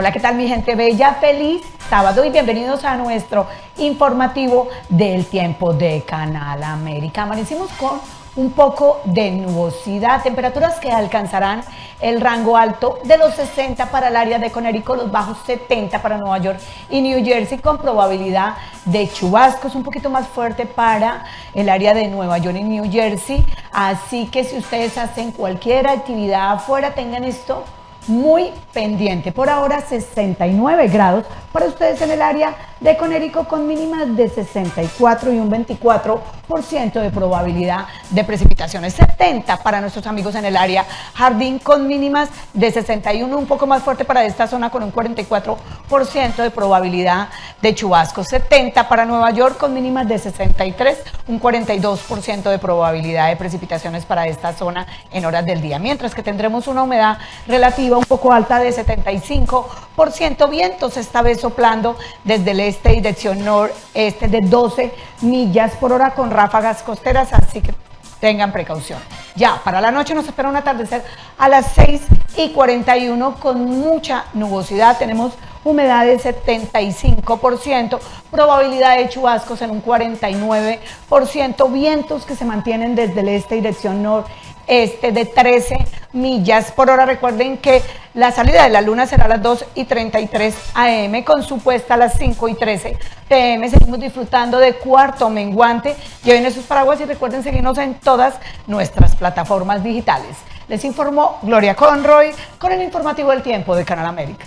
Hola, ¿qué tal mi gente bella? Feliz sábado y bienvenidos a nuestro informativo del tiempo de Canal América. Amanecimos con un poco de nubosidad, temperaturas que alcanzarán el rango alto de los 60 para el área de Conérico, los bajos 70 para Nueva York y New Jersey con probabilidad de chubascos un poquito más fuerte para el área de Nueva York y New Jersey. Así que si ustedes hacen cualquier actividad afuera, tengan esto muy pendiente. Por ahora 69 grados para ustedes en el área de Conérico con mínimas de 64 y un 24% de probabilidad de precipitaciones. 70 para nuestros amigos en el área Jardín con mínimas de 61, un poco más fuerte para esta zona con un 44% de probabilidad de chubascos. 70 para Nueva York con mínimas de 63, un 42% de probabilidad de precipitaciones para esta zona en horas del día. Mientras que tendremos una humedad relativa un poco alta de 75%, vientos esta vez soplando desde el este, dirección noreste de 12 millas por hora con ráfagas costeras, así que tengan precaución. Ya, para la noche nos espera un atardecer a las 6 y 41 con mucha nubosidad. Tenemos humedad de 75%, probabilidad de chubascos en un 49%, vientos que se mantienen desde el este, dirección noreste este de 13 millas por hora. Recuerden que la salida de la luna será a las 2 y 33 am con su puesta a las 5 y 13 pm. Seguimos disfrutando de cuarto menguante. Lleven esos paraguas y recuerden seguirnos en todas nuestras plataformas digitales. Les informó Gloria Conroy con el informativo del tiempo de Canal América.